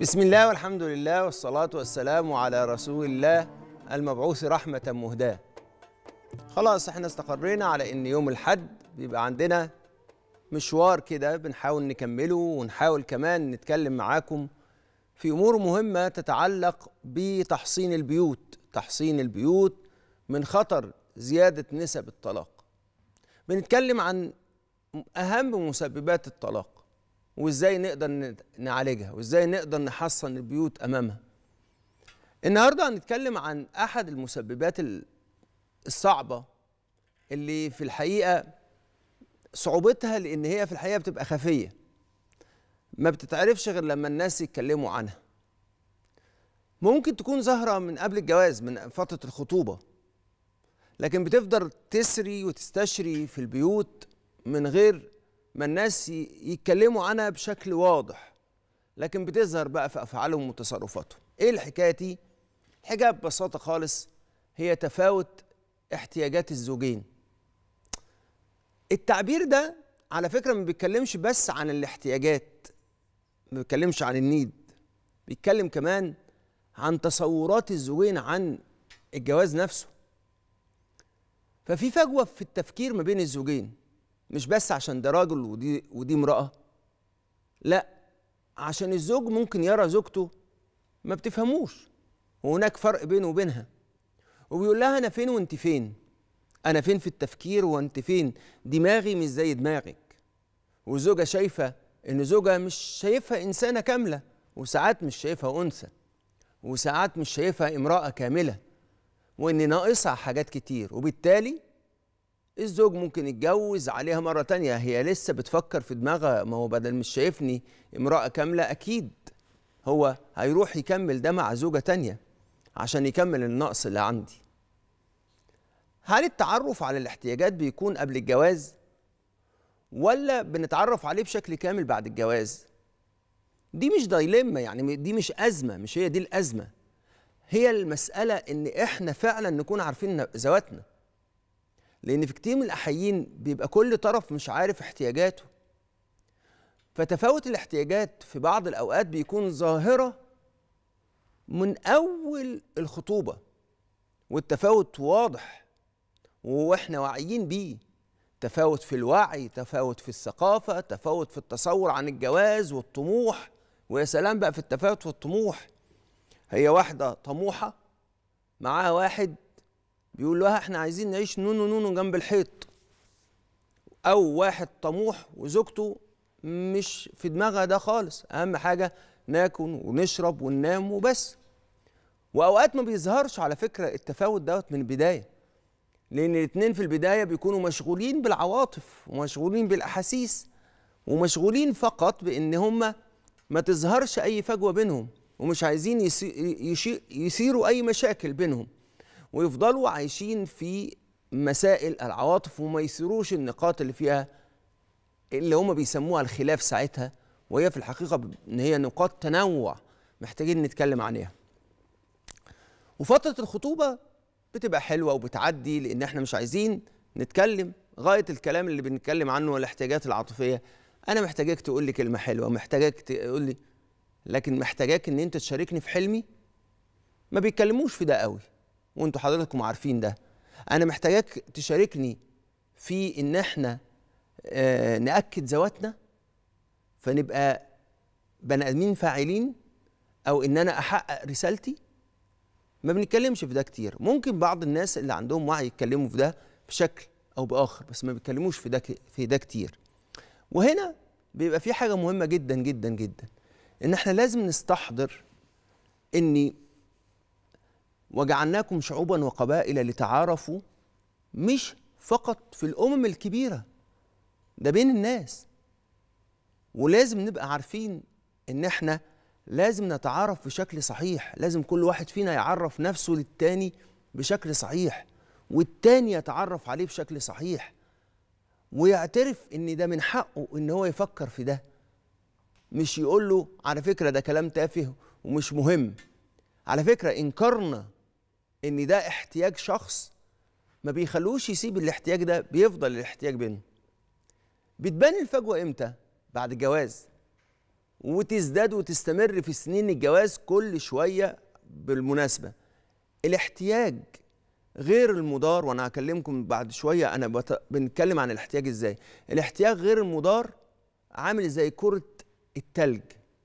بسم الله والحمد لله والصلاة والسلام على رسول الله المبعوث رحمة مهداة. خلاص إحنا استقرينا على إن يوم الحد بيبقى عندنا مشوار كده بنحاول نكمله ونحاول كمان نتكلم معاكم في أمور مهمة تتعلق بتحصين البيوت. تحصين البيوت من خطر زيادة نسب الطلاق. بنتكلم عن أهم مسببات الطلاق. وازاي نقدر نعالجها وازاي نقدر نحصن البيوت أمامها. النهارده هنتكلم عن أحد المسببات الصعبة اللي في الحقيقة صعوبتها لأن هي في الحقيقة بتبقى خفية. ما بتتعرفش غير لما الناس يتكلموا عنها. ممكن تكون ظاهره من قبل الجواز من فترة الخطوبة لكن بتفضل تسري وتستشري في البيوت من غير ما الناس يتكلموا عنها بشكل واضح لكن بتظهر بقى في أفعالهم وتصرفاتهم. إيه الحكاية دي؟ الحكاية ببساطة خالص هي تفاوت احتياجات الزوجين. التعبير ده على فكرة ما بيتكلمش بس عن الاحتياجات ما بيتكلمش عن النيد بيتكلم كمان عن تصورات الزوجين عن الجواز نفسه. ففي فجوة في التفكير ما بين الزوجين. مش بس عشان ده راجل ودي ودي امرأة. لا عشان الزوج ممكن يرى زوجته ما بتفهموش وهناك فرق بينه وبينها. وبيقول لها أنا فين وأنت فين؟ أنا فين في التفكير وأنت فين؟ دماغي مش زي دماغك. وزوجة شايفة إن زوجها مش شايفها إنسانة كاملة وساعات مش شايفها أنثى. وساعات مش شايفها امرأة كاملة. وإن ناقصها حاجات كتير. وبالتالي الزوج ممكن يتجوز عليها مرة تانية. هي لسه بتفكر في دماغها. ما هو بدل مش شايفني امرأة كاملة أكيد هو هيروح يكمل ده مع زوجة تانية عشان يكمل النقص اللي عندي. هل التعرف على الاحتياجات بيكون قبل الجواز؟ ولا بنتعرف عليه بشكل كامل بعد الجواز؟ دي مش دايلما يعني دي مش أزمة مش هي دي الأزمة. هي المسألة إن إحنا فعلا نكون عارفين ذواتنا. لأن في كتير من الاحيين بيبقى كل طرف مش عارف احتياجاته. فتفاوت الاحتياجات في بعض الاوقات بيكون ظاهرة من اول الخطوبة والتفاوت واضح وإحنا واعيين بيه. تفاوت في الوعي تفاوت في الثقافة تفاوت في التصور عن الجواز والطموح. ويا سلام بقى في التفاوت في الطموح هي واحدة طموحة معاها واحد بيقول لها إحنا عايزين نعيش نونو نونو جنب الحيط. أو واحد طموح وزوجته مش في دماغها ده خالص. أهم حاجة ناكل ونشرب وننام وبس. وأوقات ما بيظهرش على فكرة التفاوت دوت من البداية. لأن الاثنين في البداية بيكونوا مشغولين بالعواطف ومشغولين بالأحاسيس ومشغولين فقط بإن هم ما تظهرش أي فجوة بينهم ومش عايزين يثيروا أي مشاكل بينهم. ويفضلوا عايشين في مسائل العواطف وما يثيروش النقاط اللي فيها اللي هم بيسموها الخلاف ساعتها وهي في الحقيقة إن هي نقاط تنوع محتاجين نتكلم عليها. وفترة الخطوبة بتبقى حلوة وبتعدي لأن إحنا مش عايزين نتكلم غاية الكلام اللي بنتكلم عنه والاحتياجات العاطفية أنا محتاجاك تقول لي كلمة حلوة محتاجاك تقول لي لكن محتاجاك إن أنت تشاركني في حلمي ما بيتكلموش في ده قوي وانتوا حضراتكم عارفين ده. أنا محتاجاك تشاركني في إن إحنا آه نأكد ذواتنا فنبقى بني آدمين فاعلين أو إن أنا أحقق رسالتي؟ ما بنتكلمش في ده كتير. ممكن بعض الناس اللي عندهم وعي يتكلموا في ده بشكل أو بآخر بس ما بيتكلموش في ده في ده كتير. وهنا بيبقى في حاجة مهمة جدا جدا جدا. إن إحنا لازم نستحضر ان وجعلناكم شعوبا وقبائل لتعارفوا مش فقط في الأمم الكبيرة ده بين الناس. ولازم نبقى عارفين إن إحنا لازم نتعارف بشكل صحيح. لازم كل واحد فينا يعرف نفسه للتاني بشكل صحيح والتاني يتعرف عليه بشكل صحيح ويعترف إن ده من حقه إن هو يفكر في ده. مش يقول له على فكرة ده كلام تافه ومش مهم. على فكرة انكارنا إن ده احتياج شخص ما بيخلوش يسيب الاحتياج ده بيفضل الاحتياج بينه بتبان الفجوة إمتى؟ بعد الجواز. وتزداد وتستمر في سنين الجواز كل شوية بالمناسبة. الاحتياج غير المضار وأنا هكلمكم بعد شوية أنا بت... بنتكلم عن الاحتياج إزاي. الاحتياج غير المضار عامل زي كرة التلج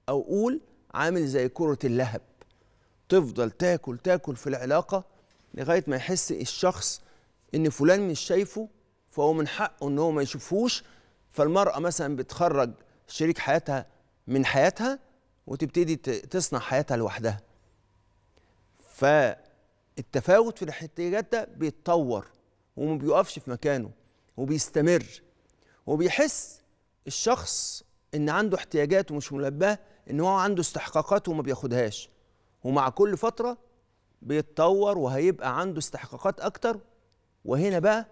أو قول عامل زي كرة اللهب. تفضل تاكل تاكل في العلاقة لغاية ما يحس الشخص إن فلان مش شايفه فهو من حقه إن هو ما يشوفهوش فالمرأة مثلا بتخرج شريك حياتها من حياتها وتبتدي تصنع حياتها لوحدها. فالتفاوت في الاحتياجات ده بيتطور وما بيقفش في مكانه وبيستمر وبيحس الشخص إن عنده احتياجات ومش ملباه إن هو عنده استحقاقات وما بياخدهاش. ومع كل فترة بيتطور وهيبقى عنده استحقاقات أكتر. وهنا بقى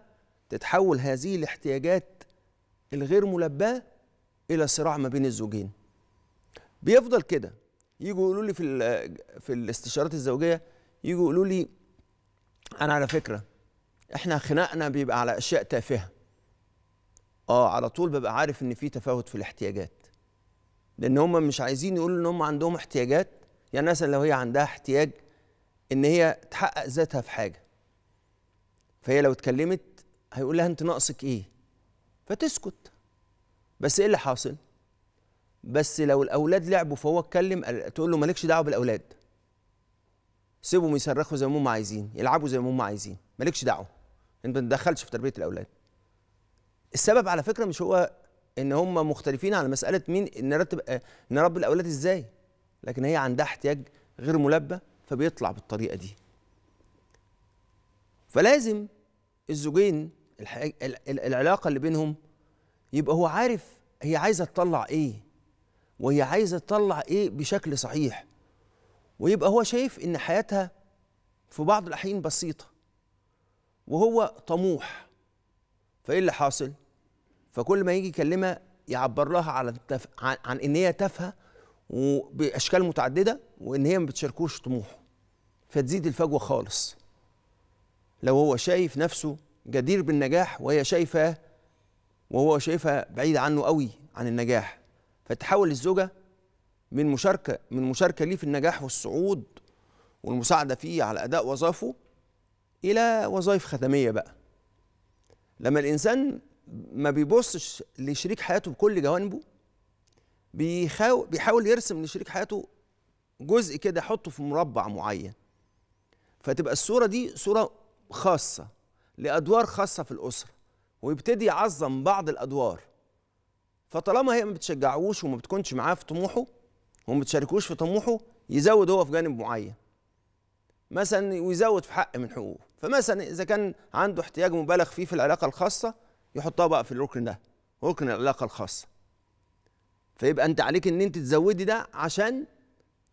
تتحول هذه الاحتياجات الغير ملباة إلى صراع ما بين الزوجين. بيفضل كده. يجوا يقولوا لي في في الاستشارات الزوجية يجوا يقولوا لي أنا على فكرة إحنا خناقنا بيبقى على أشياء تافهة. آه على طول ببقى عارف إن في تفاوت في الاحتياجات. لأن هم مش عايزين يقولوا إن هم عندهم احتياجات يعني مثلا لو هي عندها احتياج إن هي تحقق ذاتها في حاجة فهي لو اتكلمت هيقول لها أنت ناقصك إيه؟ فتسكت. بس إيه اللي حاصل؟ بس لو الأولاد لعبوا فهو اتكلم تقول له مالكش دعوة بالأولاد. سيبهم يصرخوا زي ما هم عايزين يلعبوا زي ما هم عايزين مالكش دعوة. أنت ما تدخلش في تربية الأولاد. السبب على فكرة مش هو إن هم مختلفين على مسألة مين نرتب نربي الأولاد إزاي. لكن هي عندها احتياج غير ملبى فبيطلع بالطريقة دي. فلازم الزوجين العلاقة اللي بينهم يبقى هو عارف هي عايزة تطلع إيه وهي عايزة تطلع إيه بشكل صحيح. ويبقى هو شايف إن حياتها في بعض الأحيان بسيطة وهو طموح. فإيه اللي حاصل؟ فكل ما يجي يكلمها يعبر لها. عن, عن إن هي تافهة وبأشكال متعددة وإن هي ما بتشاركوش طموحه. فتزيد الفجوة خالص. لو هو شايف نفسه جدير بالنجاح وهي شايفاه وهو شايفها بعيد عنه قوي عن النجاح فتحول الزوجة من مشاركة من مشاركة ليه في النجاح والصعود والمساعدة فيه على أداء وظائفه إلى وظائف خدمية بقى. لما الإنسان ما بيبصش لشريك حياته بكل جوانبه بيحاول بيحاول يرسم لشريك حياته جزء كده يحطه في مربع معين. فتبقى الصورة دي صورة خاصة لأدوار خاصة في الأسرة ويبتدي يعظم بعض الأدوار. فطالما هي ما بتشجعوش وما بتكونش معاه في طموحه وما بتشاركوش في طموحه يزود هو في جانب معين. مثلا ويزود في حق من حقوقه. فمثلا إذا كان عنده احتياج مبالغ فيه في العلاقة الخاصة يحطها بقى في الركن ده ركن العلاقة الخاصة. فيبقى انت عليك ان انت تزودي ده عشان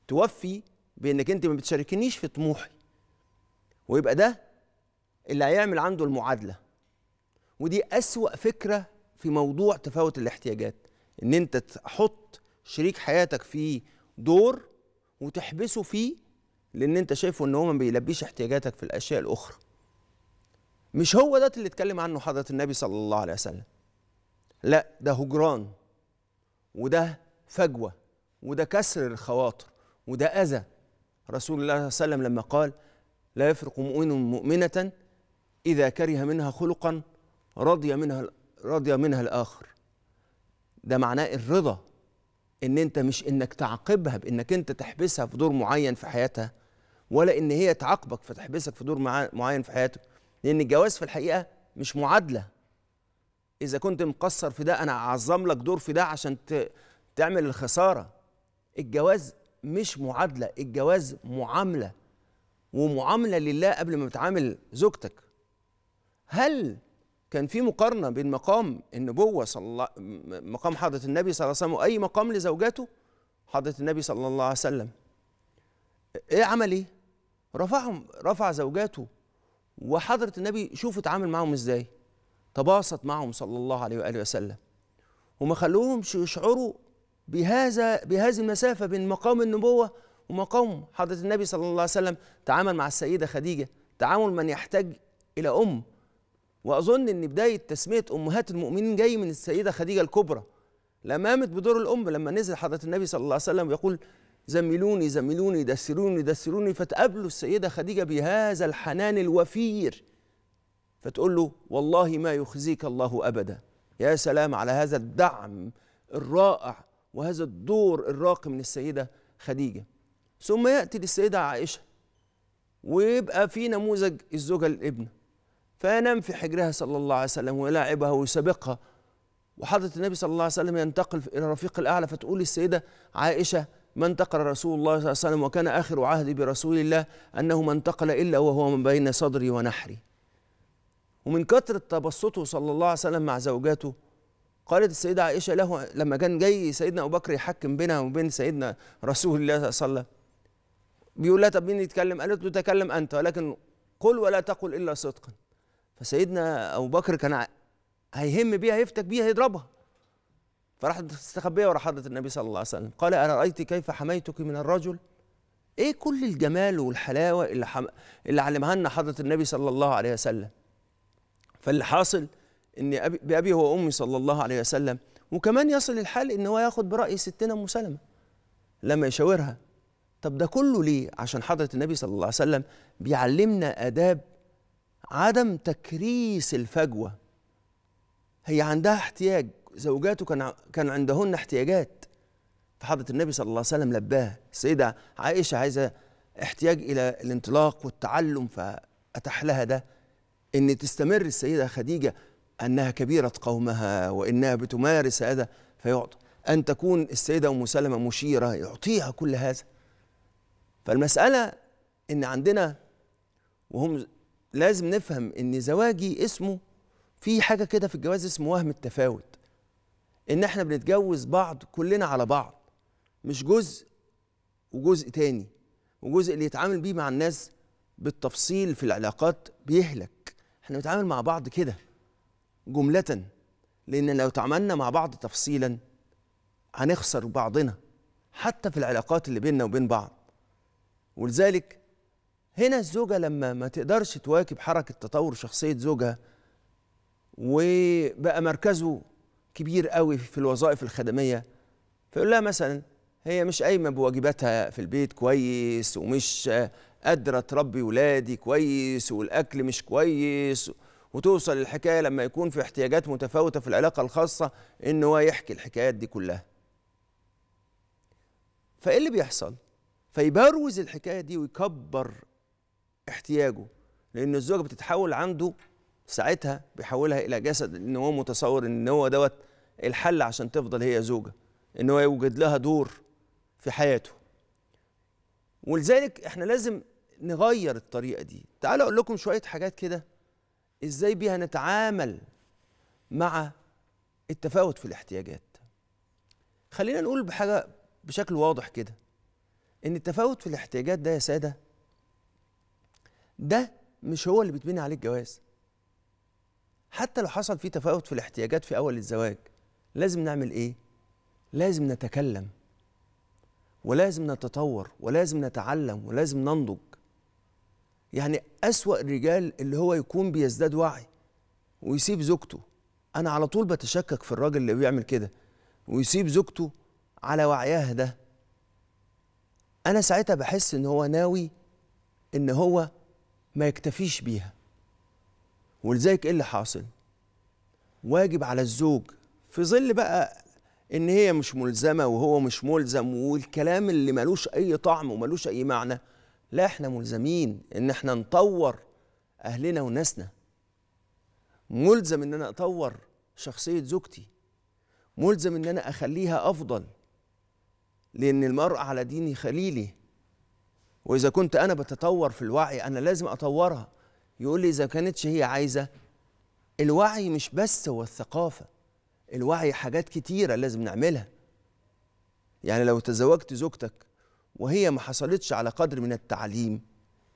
توفي بانك انت ما بتشاركنيش في طموحي. ويبقى ده اللي هيعمل عنده المعادلة. ودي أسوأ فكرة في موضوع تفاوت الاحتياجات إن انت تحط شريك حياتك في دور وتحبسه فيه لأن انت شايفه إن هو ما بيلبيش احتياجاتك في الأشياء الأخرى. مش هو ده اللي اتكلم عنه حضرة النبي صلى الله عليه وسلم. لا ده هجران. وده فجوة وده كسر الخواطر وده أذى. رسول الله صلى الله عليه وسلم لما قال لا يفرق مؤمن مؤمنة إذا كره منها خلقا رضي منها رضي منها الآخر. ده معناه الرضا إن أنت مش إنك تعاقبها بإنك أنت تحبسها في دور معين في حياتها ولا إن هي تعاقبك فتحبسك في دور معين في حياتك لأن الجواز في الحقيقة مش معادلة. إذا كنت مقصر في ده أنا أعظم لك دور في ده عشان تعمل الخسارة. الجواز مش معادلة الجواز معاملة ومعاملة لله قبل ما تعامل زوجتك. هل كان في مقارنة بين مقام النبوة صلى الله مقام حضرة النبي صلى الله عليه وسلم وأي مقام لزوجاته؟ حضرة النبي صلى الله عليه وسلم. إيه عمل إيه؟ رفعهم رفع زوجاته. وحضرة النبي شوفوا اتعامل معهم إزاي. تباسط معهم صلى الله عليه وآله وسلم. وما خلوهمش يشعروا بهذا بهذه المسافة بين مقام النبوة ومقام حضرة النبي صلى الله عليه وسلم تعامل مع السيدة خديجة تعامل من يحتاج إلى أم. وأظن إن بداية تسمية أمهات المؤمنين جاي من السيدة خديجة الكبرى. لما قامت بدور الأم لما نزل حضرة النبي صلى الله عليه وسلم يقول زملوني زملوني دسروني دسروني. فتقابله السيدة خديجة بهذا الحنان الوفير. فتقول له والله ما يخزيك الله أبدا. يا سلام على هذا الدعم الرائع وهذا الدور الراقي من السيده خديجة. ثم يأتي للسيدة عائشة ويبقى في نموذج الزوجة للابن. فينام في حجرها صلى الله عليه وسلم ويلاعبها ويسابقها. وحضرة النبي صلى الله عليه وسلم ينتقل إلى الرفيق الأعلى فتقول السيدة عائشة ما انتقل رسول الله صلى الله عليه وسلم وكان آخر عهدي برسول الله أنه ما انتقل إلا وهو من بين صدري ونحري. ومن كثرة تبسطه صلى الله عليه وسلم مع زوجاته قالت السيدة عائشة له لما كان جاي سيدنا أبو بكر يحكم بينها وبين سيدنا رسول الله صلى الله عليه وسلم. بيقول لها طب مين يتكلم؟ قالت له تكلم أنت ولكن قل ولا تقل إلا صدقا. فسيدنا أبو بكر كان هيهم بيها هيفتك بيها يضربها فراحت تستخبيه ورا حضره النبي صلى الله عليه وسلم. قال أرأيت كيف حميتك من الرجل؟ إيه كل الجمال والحلاوة اللي حم... اللي علمها لنا حضرة النبي صلى الله عليه وسلم؟ فاللي حاصل إن أبي بابي هو امي صلى الله عليه وسلم وكمان يصل الحال إن هو ياخد برأي ستنا أم سلمة لما يشاورها. طب ده كله ليه؟ عشان حضرة النبي صلى الله عليه وسلم بيعلمنا آداب عدم تكريس الفجوة. هي عندها احتياج زوجاته كان كان عندهن احتياجات. فحضرة النبي صلى الله عليه وسلم لباها. السيدة عائشة عايزة احتياج إلى الانطلاق والتعلم فأتاح لها ده. إن تستمر السيدة خديجة أنها كبيرة قومها وإنها بتمارس هذا فيعطى. أن تكون السيدة أم سلمة مشيرة يعطيها كل هذا. فالمسألة إن عندنا وهم لازم نفهم إن زواجي اسمه في حاجة كده في الجواز اسمه وهم التفاوت. إن إحنا بنتجوز بعض كلنا على بعض مش جزء وجزء تاني. وجزء اللي يتعامل بيه مع الناس بالتفصيل في العلاقات بيهلك. إحنا بنتعامل مع بعض كده جملة لأن لو تعاملنا مع بعض تفصيلا هنخسر بعضنا حتى في العلاقات اللي بيننا وبين بعض. ولذلك هنا الزوجة لما ما تقدرش تواكب حركة تطور شخصية زوجها وبقى مركزه كبير قوي في الوظائف الخدمية فيقول لها مثلا هي مش قايمة بواجباتها في البيت كويس ومش قادره تربي ولادي كويس والأكل مش كويس. وتوصل الحكاية لما يكون في احتياجات متفاوتة في العلاقة الخاصة إن هو يحكي الحكايات دي كلها. فإيه اللي بيحصل؟ فيبروز الحكاية دي ويكبر احتياجه لأن الزوجة بتتحول عنده ساعتها بيحولها إلى جسد إن هو متصور إن هو دوت الحل عشان تفضل هي زوجة إن هو يوجد لها دور في حياته. ولذلك إحنا لازم نغير الطريقة دي. تعالوا أقول لكم شوية حاجات كده إزاي بيها نتعامل مع التفاوت في الاحتياجات. خلينا نقول بحاجة بشكل واضح كده إن التفاوت في الاحتياجات ده يا سادة ده مش هو اللي بتبني عليه الجواز. حتى لو حصل في تفاوت في الاحتياجات في أول الزواج لازم نعمل إيه؟ لازم نتكلم. ولازم نتطور ولازم نتعلم ولازم ننضج. يعني أسوأ الرجال اللي هو يكون بيزداد وعي ويسيب زوجته. أنا على طول بتشكك في الراجل اللي بيعمل كده ويسيب زوجته على وعيها ده. أنا ساعتها بحس إن هو ناوي إن هو ما يكتفيش بيها. ولذلك إيه اللي حاصل؟ واجب على الزوج في ظل بقى إن هي مش ملزمة وهو مش ملزم والكلام اللي ملوش أي طعم وملوش أي معنى لا إحنا ملزمين إن إحنا نطور أهلنا وناسنا. ملزم إن أنا أطور شخصية زوجتي. ملزم إن أنا أخليها أفضل لأن المرء على دين خليلي. وإذا كنت أنا بتطور في الوعي أنا لازم أطورها. يقول لي إذا كانتش هي عايزة الوعي مش بس هو الثقافة. الوعي حاجات كتيرة لازم نعملها. يعني لو تزوجت زوجتك وهي ما حصلتش على قدر من التعليم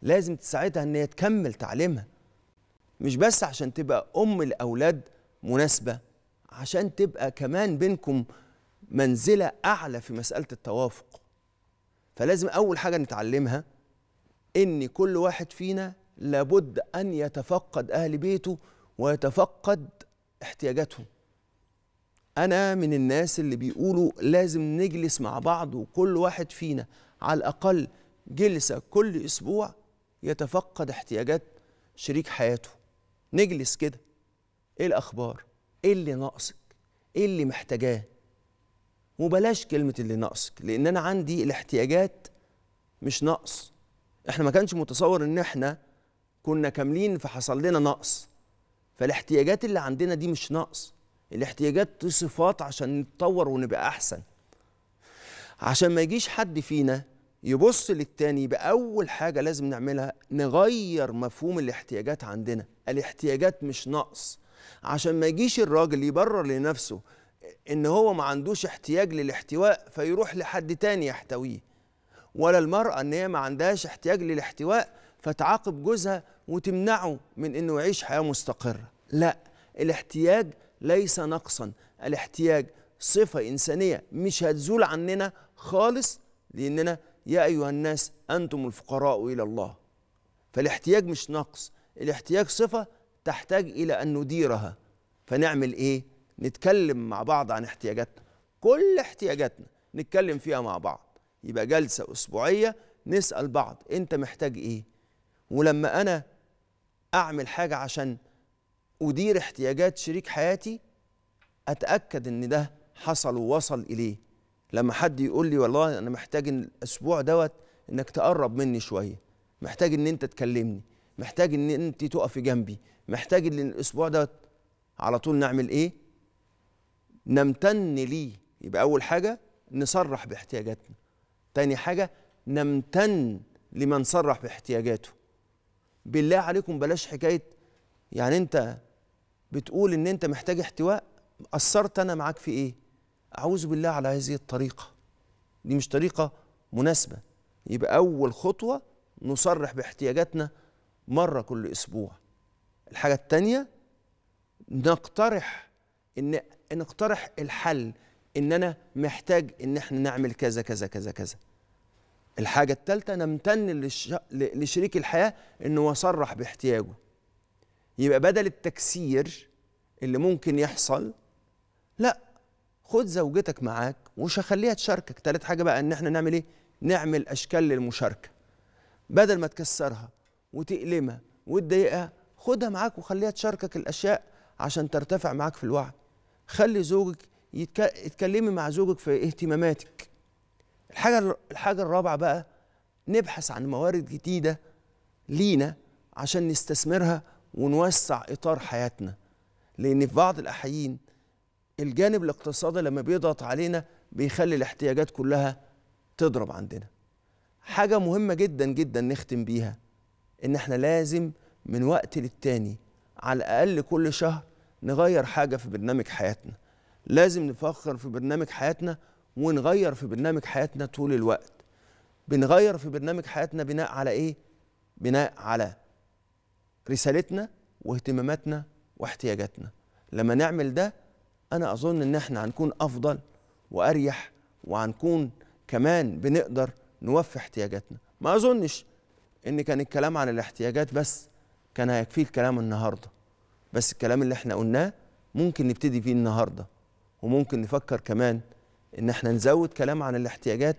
لازم تساعدها إن هي تكمل تعليمها. مش بس عشان تبقى أم الأولاد مناسبة عشان تبقى كمان بينكم منزلة أعلى في مسألة التوافق. فلازم أول حاجة نتعلمها إن كل واحد فينا لابد أن يتفقد أهل بيته ويتفقد احتياجاتهم أنا من الناس اللي بيقولوا لازم نجلس مع بعض وكل واحد فينا على الأقل جلسة كل أسبوع يتفقد احتياجات شريك حياته. نجلس كده. إيه الأخبار؟ إيه اللي ناقصك؟ إيه اللي محتاجاه؟ وبلاش كلمة اللي ناقصك لأن أنا عندي الاحتياجات مش نقص إحنا ما كانش متصور إن إحنا كنا كاملين فحصل لنا نقص. فالاحتياجات اللي عندنا دي مش نقص الاحتياجات دي صفات عشان نتطور ونبقى أحسن. عشان ما يجيش حد فينا يبص للتاني بأول حاجة لازم نعملها نغير مفهوم الاحتياجات عندنا. الاحتياجات مش نقص. عشان ما يجيش الراجل يبرر لنفسه إن هو ما عندوش احتياج للاحتواء فيروح لحد تاني يحتويه. ولا المرأة إن هي ما عندهاش احتياج للاحتواء فتعاقب جوزها وتمنعه من إنه يعيش حياة مستقرة. لا الاحتياج ليس نقصا. الاحتياج صفة إنسانية مش هتزول عننا خالص لأننا يا أيها الناس أنتم الفقراء إلى الله. فالاحتياج مش نقص الاحتياج صفة تحتاج إلى أن نديرها. فنعمل إيه؟ نتكلم مع بعض عن احتياجاتنا. كل احتياجاتنا نتكلم فيها مع بعض. يبقى جلسة أسبوعية نسأل بعض أنت محتاج إيه؟ ولما أنا أعمل حاجة عشان أدير احتياجات شريك حياتي أتأكد إن ده حصل ووصل إليه. لما حد يقول لي والله أنا محتاج الأسبوع دوت إنك تقرب مني شوية محتاج إن أنت تكلمني محتاج إن أنت تقفي جنبي محتاج إن الأسبوع دوت على طول نعمل إيه؟ نمتن ليه. يبقى أول حاجة نصرح باحتياجاتنا. تاني حاجة نمتن لمن صرح باحتياجاته. بالله عليكم بلاش حكاية يعني أنت بتقول إن أنت محتاج احتواء قصرت أنا معاك في إيه؟ أعوذ بالله على هذه الطريقة دي مش طريقة مناسبة يبقى أول خطوة نصرح باحتياجاتنا مرة كل أسبوع الحاجة التانية نقترح إن نقترح الحل إن أنا محتاج إن إحنا نعمل كذا كذا كذا كذا الحاجة التالتة نمتن. لشريك الحياة إنه يصرح باحتياجه يبقى بدل التكسير اللي ممكن يحصل لا خد زوجتك معاك ومش هخليها تشاركك. تالت حاجة بقى إن إحنا نعمل إيه؟ نعمل أشكال للمشاركة. بدل ما تكسرها وتألمها وتضايقها خدها معاك وخليها تشاركك الأشياء عشان ترتفع معاك في الوعي. خلي زوجك يتك... يتكلمي مع زوجك في اهتماماتك. الحاجة الحاجة الرابعة بقى نبحث عن موارد جديدة لينا عشان نستثمرها ونوسع إطار حياتنا. لأن في بعض الأحيان الجانب الاقتصادي لما بيضغط علينا بيخلي الاحتياجات كلها تضرب عندنا. حاجة مهمة جدا جدا نختم بيها إن إحنا لازم من وقت للتاني على الأقل كل شهر نغير حاجة في برنامج حياتنا. لازم نفكر في برنامج حياتنا ونغير في برنامج حياتنا طول الوقت. بنغير في برنامج حياتنا بناء على إيه؟ بناء على رسالتنا واهتماماتنا واحتياجاتنا. لما نعمل ده أنا أظن إن إحنا هنكون أفضل وأريح وهنكون كمان بنقدر نوفي احتياجاتنا. ما أظنش إن كان الكلام عن الاحتياجات بس كان هيكفيه الكلام النهارده. بس الكلام اللي إحنا قلناه ممكن نبتدي فيه النهارده. وممكن نفكر كمان إن إحنا نزود كلام عن الاحتياجات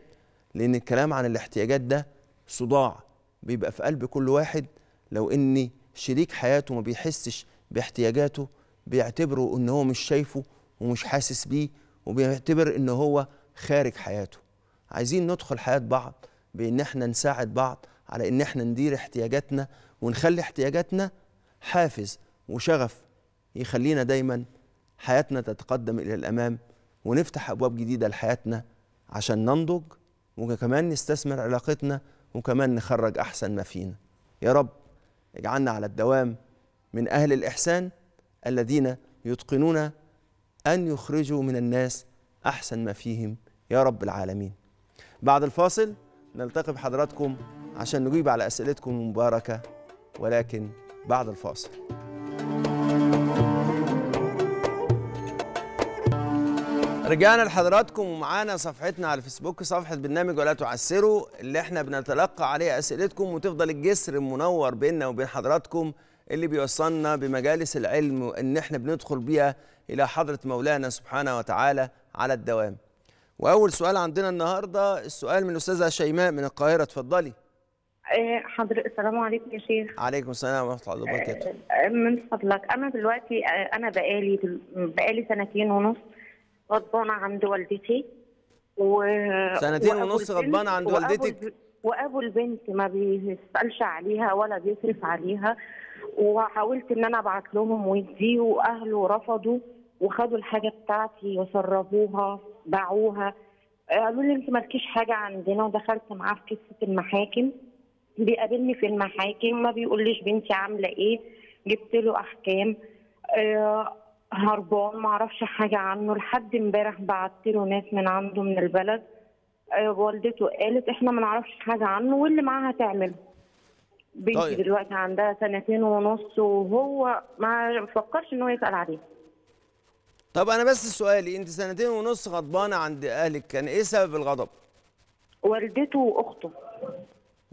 لأن الكلام عن الاحتياجات ده صداع بيبقى في قلب كل واحد. لو ان شريك حياته ما بيحسش باحتياجاته بيعتبره إن هو مش شايفه ومش حاسس بيه وبيعتبر إن هو خارج حياته. عايزين ندخل حياة بعض بإن إحنا نساعد بعض على إن إحنا ندير احتياجاتنا ونخلي احتياجاتنا حافز وشغف يخلينا دايما حياتنا تتقدم إلى الأمام ونفتح أبواب جديدة لحياتنا عشان ننضج وكمان نستثمر علاقتنا وكمان نخرج أحسن ما فينا. يا رب اجعلنا على الدوام من أهل الإحسان الذين يتقنون أن يخرجوا من الناس أحسن ما فيهم. يا رب العالمين. بعد الفاصل نلتقي بحضراتكم عشان نجيب على أسئلتكم المباركة ولكن بعد الفاصل. رجعنا لحضراتكم ومعانا صفحتنا على الفيسبوك صفحة برنامج ولا تعسروا اللي إحنا بنتلقى عليها أسئلتكم وتفضل الجسر منور بيننا وبين حضراتكم اللي بيوصلنا بمجالس العلم وان إحنا بندخل بيها إلى حضرة مولانا سبحانه وتعالى على الدوام. وأول سؤال عندنا النهارده السؤال من الاستاذه شيماء من القاهرة اتفضلي. آه، حضرتك السلام عليكم يا شيخ. عليكم السلام ورحمة الله وبركاته. آه، من فضلك. أنا دلوقتي آه، أنا بقالي بقالي سنتين ونص غضبانة عند والدتي و سنتين وأبو ونص غضبانة عند وأبو والدتك؟ وأبو البنت ما بيسألش عليها ولا بيصرف عليها وحاولت إن أنا أبعت لهم ودي وأهله رفضوا وخدوا الحاجة بتاعتي وسربوها باعوها. قالوا لي أنت مالكيش حاجة عندنا ودخلت معاه في قصة المحاكم. بيقابلني في المحاكم ما بيقوليش بنتي عاملة إيه جبت له أحكام. آه هربان ما أعرفش حاجة عنه. لحد امبارح بعت له ناس من عنده من البلد آه والدته قالت إحنا ما نعرفش حاجة عنه واللي معاها تعمله بنتي طيب. دلوقتي عندها سنتين ونص وهو ما فكرش إن هو يسأل عليها طب أنا بس سؤالي أنت سنتين ونص غضبانة عند أهلك كان إيه سبب الغضب؟ والدته وأخته.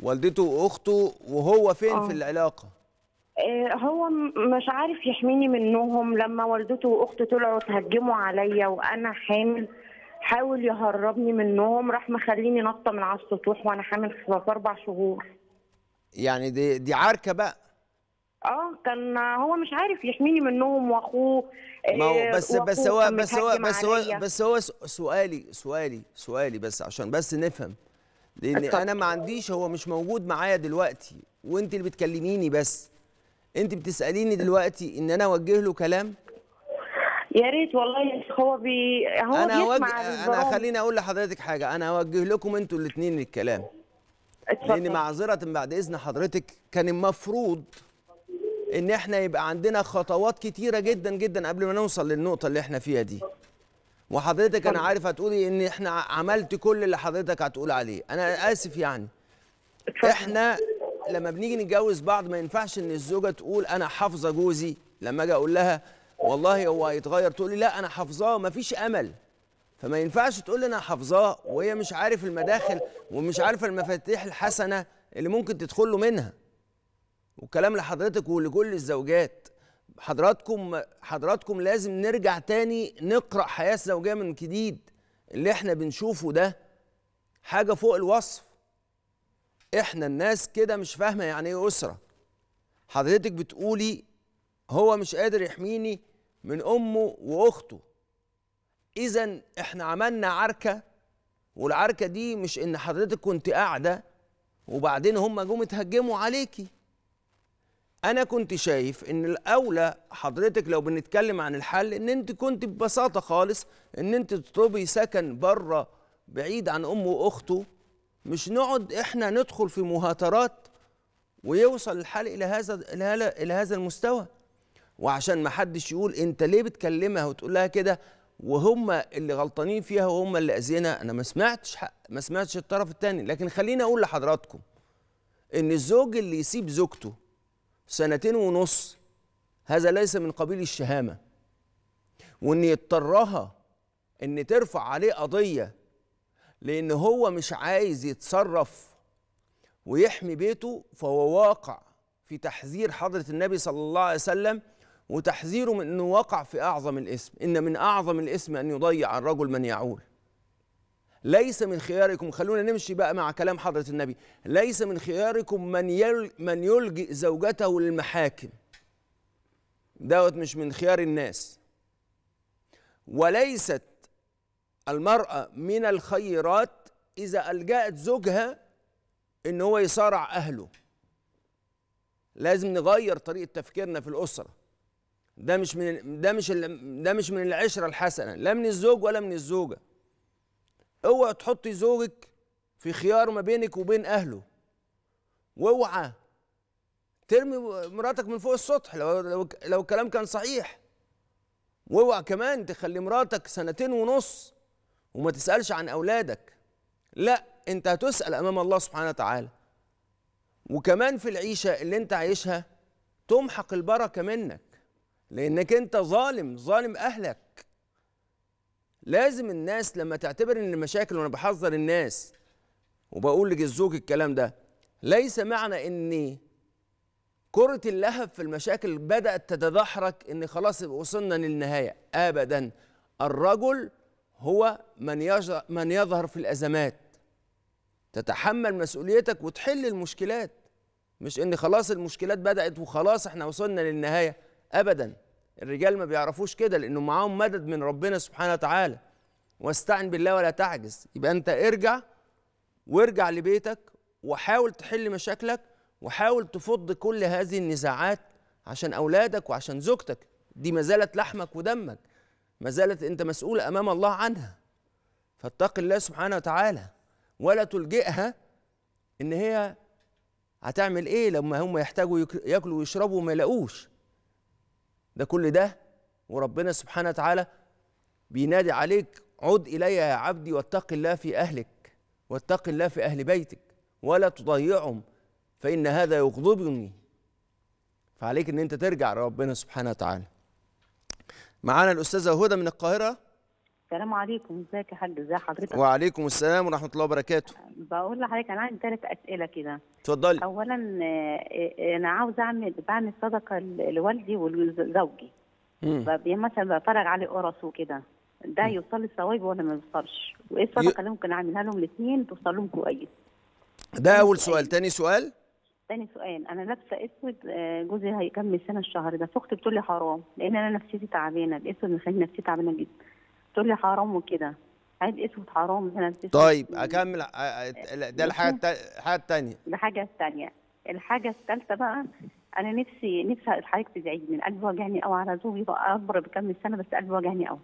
والدته وأخته وهو فين آه. في العلاقة؟ آه، هو م- مش عارف يحميني منهم. لما والدته وأخته طلعوا تهجموا عليا وأنا حامل حاول يهربني منهم. راح مخليني نطة من على السطوح وأنا حامل في أربع شهور. يعني دي دي عركة بقى؟ آه كان هو مش عارف يحميني منهم وأخوه ما هو آه، بس بس هو بس هو بس هو. بس هو سؤالي سؤالي سؤالي بس عشان بس نفهم. لأن. أنا ما عنديش هو مش موجود معايا دلوقتي. وأنت اللي بتكلميني بس. انت بتسأليني دلوقتي ان أنا اوجه له كلام يا ريت والله هو بي هو أنا اوجه أنا. خليني أقول لحضرتك حاجة أنا أوجه لكم أنتوا الاثنين الكلام لأن اتفضل. معذره بعد إذن حضرتك كان المفروض إن إحنا يبقى عندنا خطوات كتيرة جدا جدا قبل ما نوصل للنقطة اللي إحنا فيها دي وحضرتك أنا. عارف هتقولي إن إحنا عملت كل اللي حضرتك هتقول عليه أنا آسف يعني اتفضل. إحنا لما بنيجي نتجوز بعض ما ينفعش إن الزوجة تقول أنا حافظة جوزي. لما أجي أقول لها والله هو هيتغير تقول لي لا أنا حافظاه مفيش أمل. فما ينفعش تقول لي أنا حافظاه وهي مش عارف المداخل ومش عارفة المفاتيح الحسنة اللي ممكن تدخل له منها. والكلام لحضرتك ولكل الزوجات. حضراتكم حضراتكم لازم نرجع تاني نقرأ حياة زوجية من جديد. اللي إحنا بنشوفه ده حاجة فوق الوصف. إحنا الناس كده مش فاهمة يعني إيه أسرة. حضرتك بتقولي هو مش قادر يحميني من أمه وأخته. إذا إحنا عملنا عركة والعركة دي مش إن حضرتك كنت قاعدة وبعدين هم جم اتهجموا عليكي. أنا كنت شايف إن الأولى حضرتك لو بنتكلم عن الحل إن أنت كنت ببساطة خالص إن أنت تطلبي سكن بره بعيد عن أمه وأخته مش نقعد إحنا ندخل في مهاترات ويوصل الحال إلى هذا إلى هذا- المستوى. وعشان ما حدش يقول أنت ليه بتكلمها وتقول لها كده وهم اللي غلطانين فيها وهم اللي أذينا. أنا ما سمعتش ما سمعتش الطرف الثاني لكن خليني أقول لحضراتكم إن الزوج اللي يسيب زوجته سنتين ونص هذا ليس من قبيل الشهامة. وإن يضطرها إن ترفع عليه قضية لأن هو مش عايز يتصرف ويحمي بيته فهو واقع في تحذير حضرة النبي صلى الله عليه وسلم وتحذيره من انه وقع في اعظم الاسم. إن من اعظم الاسم أن يضيع الرجل من يعول. ليس من خياركم خلونا نمشي بقى مع كلام حضرة النبي. ليس من خياركم من يل من يلجئ زوجته للمحاكم. دوت مش من خيار الناس. وليست المرأة من الخيرات إذا ألجأت زوجها إن هو يصارع أهله. لازم نغير طريقة تفكيرنا في الأسرة. ده مش من ده مش ده مش من العشرة الحسنة لا من الزوج ولا من الزوجة. اوعى تحطي زوجك في خيار ما بينك وبين أهله. واوعى ترمي مراتك من فوق السطح لو لو لو الكلام كان صحيح. واوعى كمان تخلي مراتك سنتين ونص وما تسألش عن أولادك. لا أنت هتسأل أمام الله سبحانه وتعالى. وكمان في العيشة اللي أنت عايشها تمحق البركة منك لأنك أنت ظالم ظالم أهلك. لازم الناس لما تعتبر إن المشاكل وأنا بحذر الناس وبقول للزوج الكلام ده ليس معنى اني كرة اللهب في المشاكل بدأت تتدحرج إن خلاص وصلنا للنهاية. ابدا. الرجل هو من من يظهر في الأزمات. تتحمل مسؤوليتك وتحل المشكلات. مش إن خلاص المشكلات بدأت وخلاص إحنا وصلنا للنهاية. ابدا. الرجال ما بيعرفوش كده لأنه معاهم مدد من ربنا سبحانه وتعالى. واستعن بالله ولا تعجز. يبقى أنت ارجع وارجع لبيتك وحاول تحل مشاكلك وحاول تفض كل هذه النزاعات عشان أولادك وعشان زوجتك. دي ما زالت لحمك ودمك. ما زالت انت مسؤول امام الله عنها. فاتق الله سبحانه وتعالى ولا تلجئها ان هي هتعمل إيه لما هم يحتاجوا ياكلوا ويشربوا وما يلاقوش. ده كل ده وربنا سبحانه وتعالى بينادي عليك عد إلي يا عبدي واتق الله في أهلك واتق الله في أهل بيتك ولا تضيعهم فإن هذا يغضبني. فعليك إن أنت ترجع لربنا سبحانه وتعالى. معانا الأستاذة هدى من القاهرة. السلام عليكم. إزيك يا حاج؟ إزي حضرتك؟ وعليكم السلام ورحمة الله وبركاته. بقول لحضرتك أنا عندي ثلاث أسئلة كده. اتفضلي. اولا آه، أنا عاوز أعمل بعمل صدقة لوالدي ولزوجي. مثلا بفرج عليه قرص وكده. ده يوصل لي ثواب ولا ما يوصلش؟ وإيه الصدقة اللي ممكن أعملها لهم الاثنين توصل لهم كويس؟ ده أول سؤال. تاني سؤال؟ تاني سؤال. أنا لابسة أسود آه، جوزي هيكمل سنة الشهر ده. فأختي بتقول لي حرام لأن أنا نفسيتي تعبانة. الأسود مخلي نفسيتي تعبانة جدا. بتقول لي حرام وكده. عادي أسود حرام. أنا طيب أكمل. آه، آه، ده الحاجة الحاجة الثانية الحاجة الثانية الحاجة الثالثة بقى أنا نفسي نفسي حضرتك من قلبي وجعني قوي على زوجي بقى أكبر بكم سنة بس قلبي وجعني قوي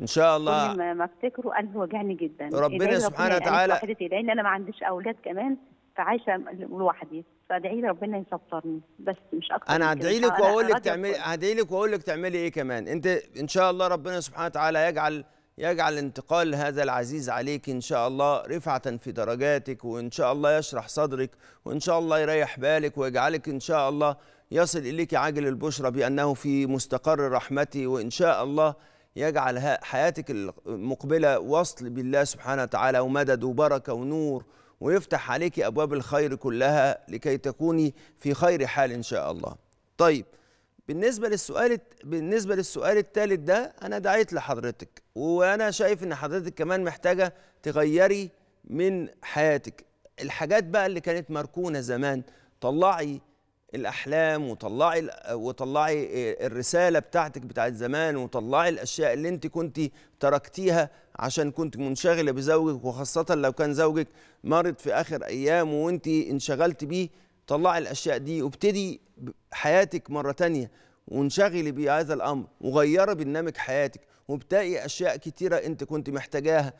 إن شاء الله. كل ما أفتكره قلبي وجعني جدا. ربنا سبحانه وتعالى- لأن أنا ما عنديش أولاد كمان فعايشة لوحدي. فادعي لي ربنا يسطرني بس مش أكتر أنا. هدعي لك وأقول لك تعملي. هدعي لك وأقول لك تعملي إيه كمان أنت إن شاء الله ربنا سبحانه وتعالى يجعل يجعل انتقال هذا العزيز عليك إن شاء الله رفعة في درجاتك وإن شاء الله يشرح صدرك وإن شاء الله يريح بالك ويجعلك إن شاء الله يصل إليك عاجل البشرى بأنه في مستقر رحمته وإن شاء الله يجعل حياتك المقبلة وصل بالله سبحانه وتعالى ومدد وبركة ونور ويفتح عليك أبواب الخير كلها لكي تكوني في خير حال إن شاء الله. طيب بالنسبة للسؤال بالنسبة للسؤال الثالث ده أنا دعيت لحضرتك وأنا شايف إن حضرتك كمان محتاجة تغيري من حياتك الحاجات بقى اللي كانت مركونة زمان طلعي الأحلام وطلعي وطلعي الرسالة بتاعتك بتاعت زمان وطلعي الأشياء اللي انت كنت تركتيها عشان كنت منشغلة بزوجك وخاصة لو كان زوجك مرض في آخر أيام وانت انشغلت بيه طلعي الأشياء دي وابتدي حياتك مرة تانية وانشغلي بهذا الأمر وغيري برنامج حياتك وابتدئي أشياء كتيرة انت كنت محتاجاها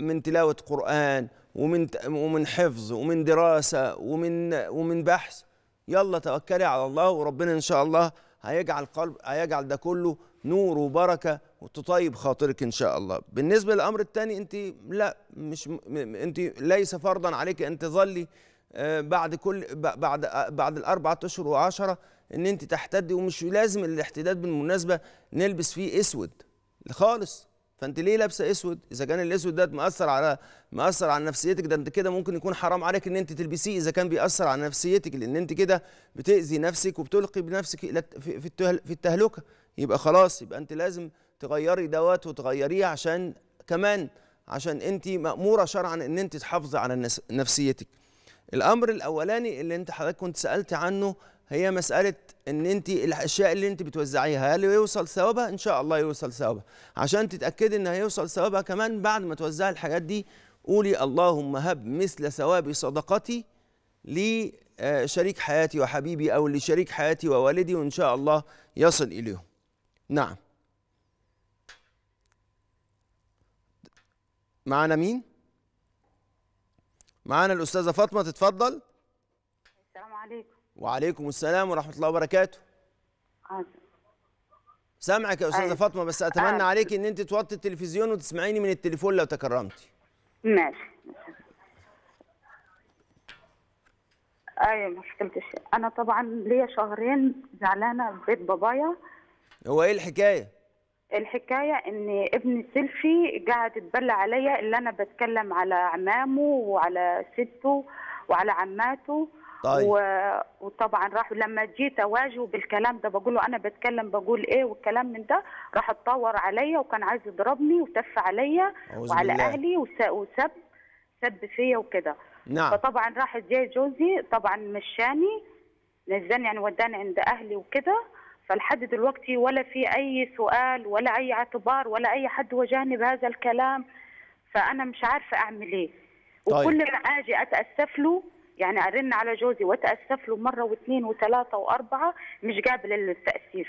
من تلاوة قرآن ومن ومن حفظ ومن دراسة ومن ومن بحث. يلا توكلي على الله وربنا إن شاء الله هيجعل قلب هيجعل ده كله نور وبركة وتطيب خاطرك إن شاء الله. بالنسبة للأمر الثاني أنت لا مش أنت ليس فرضا عليك أن تظلي آه، بعد كل بعد آه، بعد الاربع أشهر وعشرة إن أنت تحتدي ومش لازم الاحتداد بالمناسبة نلبس فيه أسود خالص. فانت ليه لابسه اسود؟ إذا كان الأسود ده مأثر على مأثر على نفسيتك ده انت كده ممكن يكون حرام عليك إن انت تلبسيه. إذا كان بيأثر على نفسيتك لأن انت كده بتأذي نفسك وبتلقي بنفسك في في التهل- في التهلكة. يبقى خلاص يبقى انت لازم تغيري دوت وتغيريه عشان كمان عشان انت مأمورة شرعا إن انت تحافظي على نفسيتك. الأمر الأولاني اللي انت حضرتك كنت سألت عنه هي مسألة إن أنت الأشياء اللي أنت بتوزعيها هل يوصل ثوابها؟ إن شاء الله يوصل ثوابها. عشان تتأكدي ان هيوصل ثوابها كمان بعد ما توزعي الحاجات دي قولي اللهم هب مثل ثواب صدقتي لشريك حياتي وحبيبي أو لشريك حياتي ووالدي وإن شاء الله يصل إليهم. نعم. معنا مين؟ معانا الأستاذة فاطمة تتفضل. وعليكم السلام ورحمة الله وبركاته. سامعك يا أستاذة. فاطمة بس أتمنى. عليك إن أنت توطي التلفزيون وتسمعيني من التليفون لو تكرمتي. ماشي. أيوه ما حكمتش أنا طبعا ليا شهرين زعلانة في بيت بابايا. هو إيه الحكاية؟ الحكاية إن ابن سيلفي قاعد يتبلى عليا اللي أنا بتكلم على عمامه وعلى سته وعلى عماته. طيب. وطبعا راح لما جيت أواجهه بالكلام ده بقول له أنا بتكلم بقول إيه والكلام من ده راح اتطور عليا وكان عايز يضربني وتف عليا وعلى بالله. أهلي وس... وسب سب فيا وكده نعم فطبعا راح جاي جوزي طبعا مشاني نزلني يعني وداني عند أهلي وكده فلحد دلوقتي ولا في أي سؤال ولا أي اعتبار ولا أي حد واجهني بهذا الكلام فأنا مش عارفة أعمل إيه طيب. وكل ما آجي أتأسف له يعني أرن على جوزي واتاسف له مرة واثنين وثلاثة وأربعة مش قابل للتأسيف.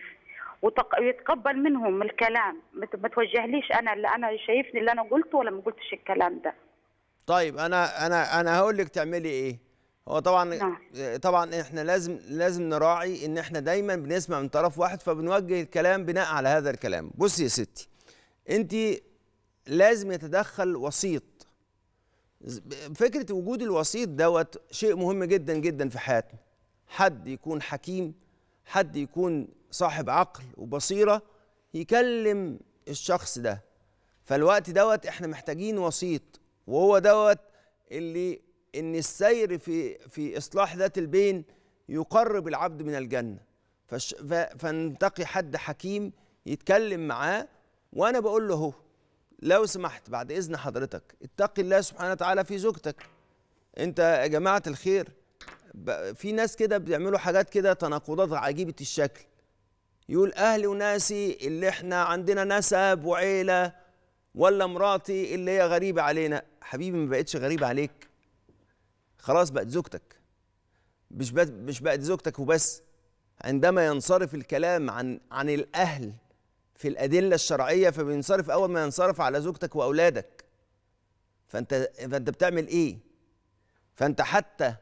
ويتقبل منهم الكلام. ما توجهليش أنا اللي أنا شايفني اللي أنا قلته ولا ما قلتش الكلام ده. طيب أنا أنا أنا هقول لك تعملي إيه. هو طبعا نعم. طبعا إحنا لازم لازم نراعي إن إحنا دايما بنسمع من طرف واحد فبنوجه الكلام بناء على هذا الكلام. بصي يا ستي انت لازم يتدخل وسيط فكرة وجود الوسيط دوت شيء مهم جدا جدا في حياتنا. حد يكون حكيم حد يكون صاحب عقل وبصيرة يكلم الشخص ده. فالوقت دوت إحنا محتاجين وسيط وهو دوت اللي إن السير في في إصلاح ذات البين يقرب العبد من الجنة. فش ف- فننتقي حد حكيم يتكلم معاه وأنا بقول له هو لو سمحت بعد إذن حضرتك اتقي الله سبحانه وتعالى في زوجتك. أنت يا جماعة الخير في ناس كده بيعملوا حاجات كده تناقضات عجيبة الشكل. يقول أهلي وناسي اللي إحنا عندنا نسب وعيلة ولا مراتي اللي هي غريبة علينا. حبيبي ما بقتش غريبة عليك. خلاص بقت زوجتك. مش مش بقت زوجتك وبس. عندما ينصرف الكلام عن عن الأهل في الأدلة الشرعية فبينصرف أول ما ينصرف على زوجتك وأولادك. فأنت فأنت بتعمل إيه؟ فأنت حتى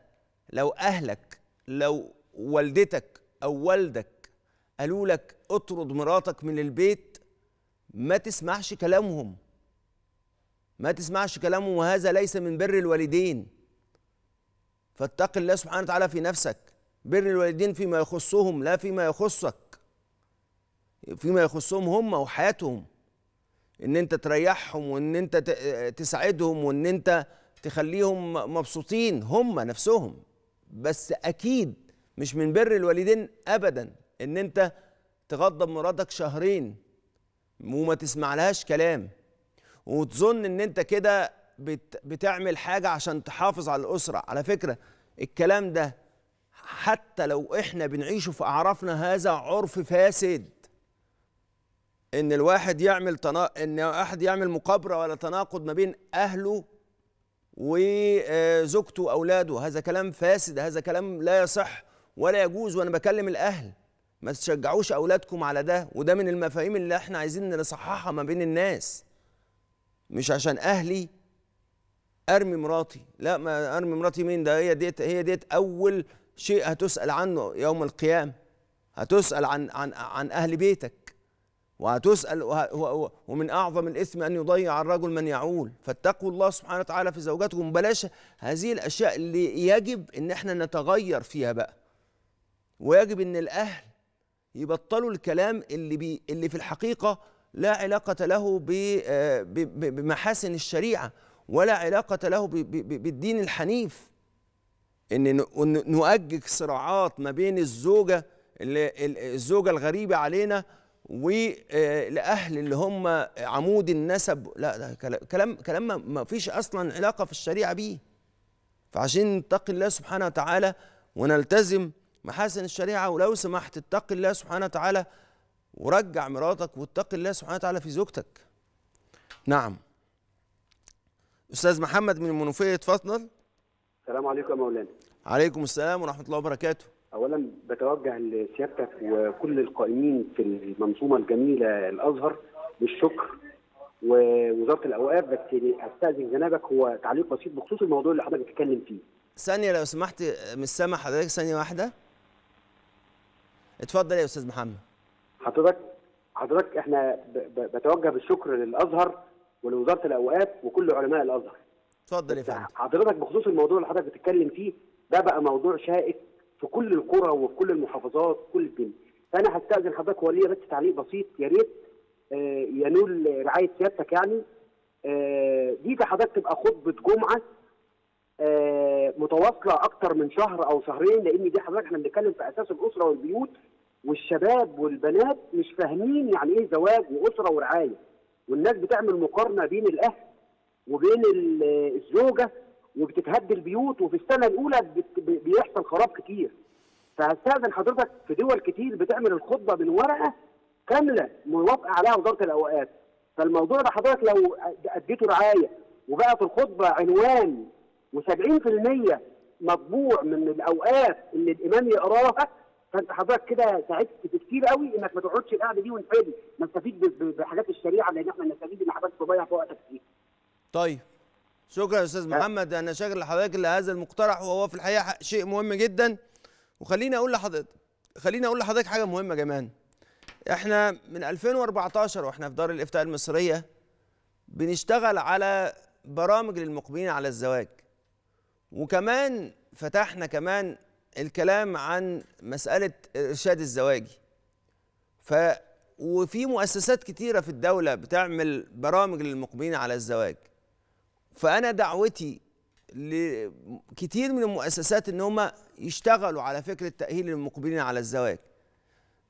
لو أهلك لو والدتك أو والدك قالوا لك اطرد مراتك من البيت ما تسمعش كلامهم. ما تسمعش كلامهم وهذا ليس من بر الوالدين. فاتق الله سبحانه وتعالى في نفسك. بر الوالدين فيما يخصهم لا فيما يخصك. فيما يخصهم هم وحياتهم إن أنت تريحهم وإن أنت تساعدهم وإن أنت تخليهم مبسوطين هم نفسهم. بس أكيد مش من بر الوالدين ابدا إن أنت تغضب مراتك شهرين وما تسمعلهاش كلام. وتظن إن أنت كده بت بتعمل حاجة عشان تحافظ على الأسرة. على فكرة الكلام ده حتى لو إحنا بنعيشه في أعرافنا هذا عرف فاسد. إن الواحد يعمل تنا... إن واحد يعمل مقابرة ولا تناقض ما بين أهله وزوجته وأولاده. هذا كلام فاسد هذا كلام لا يصح ولا يجوز وأنا بكلم الأهل. ما تشجعوش أولادكم على ده وده من المفاهيم اللي إحنا عايزين نصححها ما بين الناس. مش عشان أهلي أرمي مراتي. لا ما أرمي مراتي مين؟ ده هي ديت هي ديت أول شيء هتسأل عنه يوم القيامة. هتسأل عن عن عن أهل بيتك. وهتسأل وه- و- ومن أعظم الإثم أن يضيع الرجل من يعول. فاتقوا الله سبحانه وتعالى في زوجاتكم. بلاش هذه الأشياء اللي يجب إن إحنا نتغير فيها بقى. ويجب إن الأهل يبطلوا الكلام اللي بي اللي في الحقيقة لا علاقة له آه، بمحاسن الشريعة ولا علاقة له بالدين الحنيف. إن نؤجج صراعات ما بين الزوجة الزوجة الغريبة علينا والاهل اللي هم عمود النسب. لا ده كلا- كلام كلام ما- ما فيش أصلا علاقة في الشريعة بيه. فعشان نتقي الله سبحانه وتعالى ونلتزم محاسن الشريعة ولو سمحت اتقي الله سبحانه وتعالى ورجع مراتك واتقي الله سبحانه وتعالى في زوجتك. نعم. أستاذ محمد من المنوفية اتفضل. السلام عليكم يا مولانا. عليكم السلام ورحمة الله وبركاته. اولا بتوجه لسيادتك وكل القائمين في المنظومة الجميلة الأزهر بالشكر. ووزارة الأوقاف بس استاذن جنابك هو تعليق بسيط بخصوص الموضوع اللي حضرتك بتتكلم فيه. ثانية لو سمحت مش سامع حضرتك ثانية واحدة. اتفضل يا أستاذ محمد. حضرتك حضرتك إحنا بتوجه بالشكر للأزهر ولوزارة الأوقاف وكل علماء الأزهر. اتفضل يا فندم. حضرتك بخصوص الموضوع اللي حضرتك بتتكلم فيه ده بقى موضوع شائك في كل القرى وفي كل المحافظات في كل الدنيا. فأنا هستأذن حضرتك هو ليا بس تعليق بسيط. يا ريت آه، ينول رعاية سيادتك يعني. آه، دي حضرتك تبقى خطبة جمعة آه، متواصلة أكتر من شهر أو شهرين لأن دي حضرتك إحنا بنتكلم في أساس الأسرة والبيوت والشباب والبنات مش فاهمين يعني إيه زواج وأسرة ورعاية. والناس بتعمل مقارنة بين الأهل وبين ال- الزوجة وبتتهد البيوت وفي السنة الأولى بيحصل خراب كتير. فهستأذن حضرتك في دول كتير بتعمل الخطبة من ورقة كاملة موافقة عليها وزارة الاوقاف فالموضوع ده حضرتك لو أديته رعاية وبقت الخطبة عنوان و70% مطبوع من الاوقاف اللي الإمام يقراها فأنت حضرتك كده ساعدت كتير قوي إنك ما تقعدش القعدة دي ونحل نستفيد بحاجات الشريعة لأن إحنا نستفيد ان حضرتك تضيع في وقتك كتير طيب. شكرا يا أستاذ محمد أنا شاكر لحضرتك لهذا المقترح وهو في الحقيقة شيء مهم جدا. وخليني أقول لحضرتك خليني أقول لحضرتك حاجة مهمة كمان. إحنا من 2014 وإحنا في دار الإفتاء المصرية بنشتغل على برامج للمقبلين على الزواج. وكمان فتحنا كمان الكلام عن مسألة الارشاد الزواجي ف وفي مؤسسات كتيرة في الدولة بتعمل برامج للمقبلين على الزواج. فأنا دعوتي لكتير من المؤسسات إن هم يشتغلوا على فكرة تأهيل المقبلين على الزواج.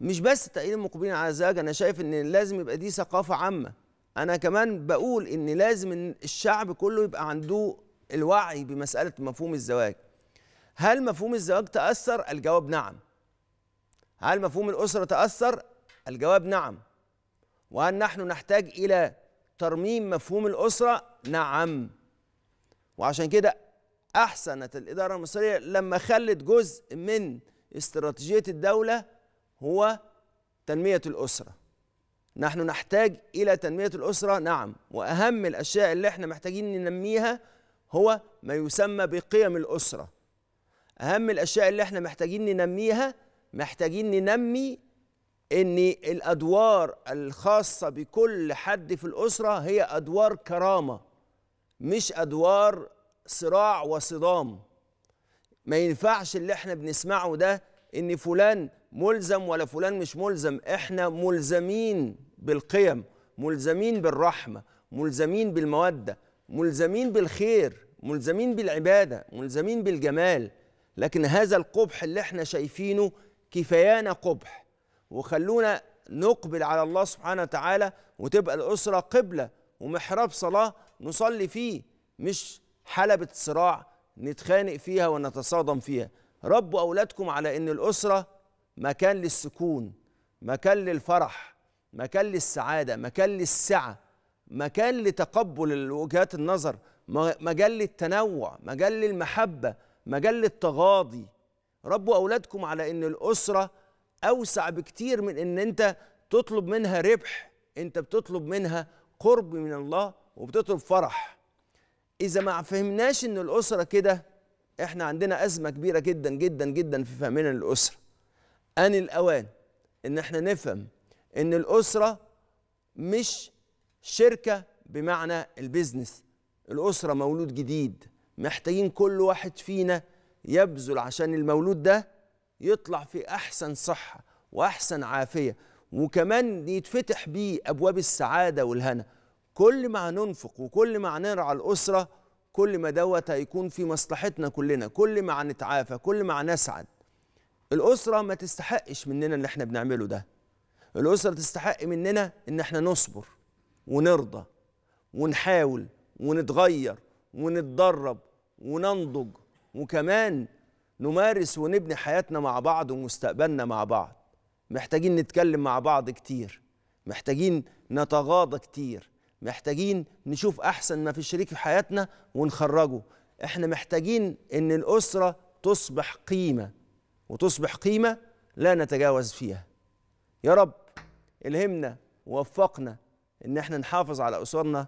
مش بس تأهيل المقبلين على الزواج أنا شايف إن لازم يبقى دي ثقافة عامة. أنا كمان بقول إن لازم إن الشعب كله يبقى عنده الوعي بمسألة مفهوم الزواج. هل مفهوم الزواج تأثر؟ الجواب نعم. هل مفهوم الأسرة تأثر؟ الجواب نعم. وهل نحن نحتاج إلى ترميم مفهوم الأسرة؟ نعم. وعشان كده أحسنت الإدارة المصرية لما خلت جزء من استراتيجية الدولة هو تنمية الأسرة. نحن نحتاج إلى تنمية الأسرة نعم. وأهم الأشياء اللي إحنا محتاجين ننميها هو ما يسمى بقيم الأسرة. أهم الأشياء اللي إحنا محتاجين ننميها محتاجين ننمي إن الأدوار الخاصة بكل حد في الأسرة هي أدوار كرامة مش أدوار صراع وصدام. ما ينفعش اللي إحنا بنسمعه ده إن فلان ملزم ولا فلان مش ملزم. إحنا ملزمين بالقيم ملزمين بالرحمة ملزمين بالمودة ملزمين بالخير ملزمين بالعبادة ملزمين بالجمال. لكن هذا القبح اللي إحنا شايفينه كفايانا قبح. وخلونا نقبل على الله سبحانه وتعالى وتبقى الأسرة قبلة ومحراب صلاة نصلي فيه مش حلبة صراع نتخانق فيها ونتصادم فيها. ربوا أولادكم على أن الأسرة مكان للسكون مكان للفرح مكان للسعادة مكان للسعة مكان لتقبل وجهات النظر مجال للتنوع مجال للمحبة مجال للتغاضي. ربوا أولادكم على أن الأسرة أوسع بكتير من أن أنت تطلب منها ربح. أنت بتطلب منها قرب من الله وبتطلب فرح. إذا ما فهمناش أن الأسرة كده إحنا عندنا أزمة كبيرة جدا جدا جدا في فهمنا للأسرة آن الأوان إن إحنا نفهم إن الأسرة مش شركة بمعنى البيزنس. الأسرة مولود جديد. محتاجين كل واحد فينا يبذل عشان المولود ده يطلع في أحسن صحة وأحسن عافية وكمان يتفتح بيه أبواب السعادة والهنا. كل ما هننفق وكل ما هنرعى الأسرة كل ما دوت هيكون في مصلحتنا كلنا. كل ما هنتعافى كل ما هنسعد. الأسرة ما تستحقش مننا اللي إحنا بنعمله ده. الأسرة تستحق مننا إن إحنا نصبر ونرضى ونحاول ونتغير ونتدرب وننضج. وكمان نمارس ونبني حياتنا مع بعض ومستقبلنا مع بعض. محتاجين نتكلم مع بعض كتير. محتاجين نتغاضى كتير. محتاجين نشوف أحسن ما في شريك في حياتنا ونخرجه. إحنا محتاجين إن الأسرة تصبح قيمة وتصبح قيمة لا نتجاوز فيها. يا رب الهمنا ووفقنا إن إحنا نحافظ على أسرنا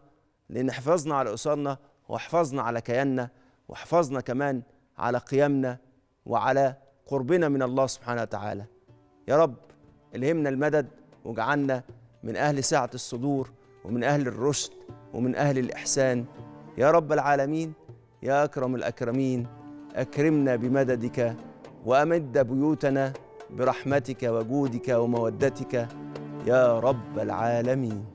لأن حفاظنا على أسرنا وحفاظنا على كياننا وحفاظنا كمان على قيمنا. وعلى قربنا من الله سبحانه وتعالى. يا رب الهمنا المدد واجعلنا من أهل سعه الصدور ومن أهل الرشد ومن أهل الإحسان. يا رب العالمين يا أكرم الأكرمين أكرمنا بمددك وأمد بيوتنا برحمتك وجودك ومودتك. يا رب العالمين.